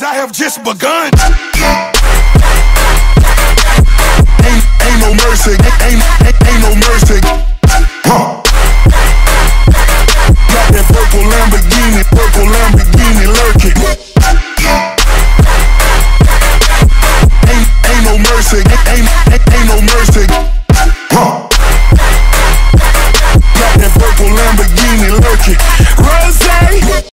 I have just begun. Ain't, ain't no mercy. Ain't, ain't, ain't no mercy. Huh. Got that purple Lamborghini, purple Lamborghini lurking. Ain't, ain't no mercy. Ain't, ain't, ain't no mercy. Huh. Got that purple Lamborghini lurking. Rose